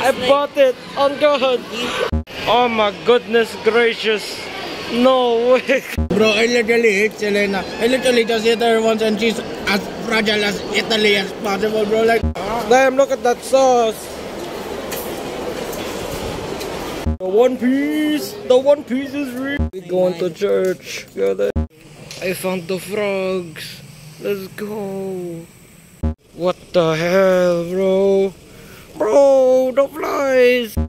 I bought it on God! Oh my goodness gracious! No way! Bro, I literally hate Selena. I literally just hate her once and she's as fragile as Italy as possible, bro. Like, Damn, look at that sauce! The one piece! The one piece is real! We going to church. Got it. I found the frogs. Let's go. What the hell, bro? Bro, the!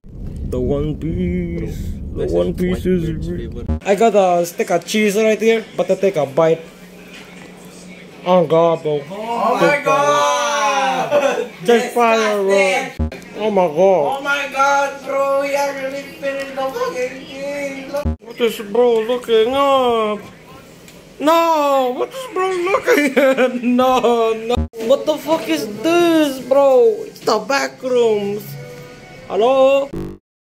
The one piece. The one piece is real. I got a stick of cheese right here, but I take a bite. Oh god, bro. oh my god! Just fire, bro. Oh my god. Oh my god, bro, we actually finished the fucking game. What is bro looking up? No, what is bro looking at? No, no. What the fuck is this, bro? It's the back rooms. ¡Aló!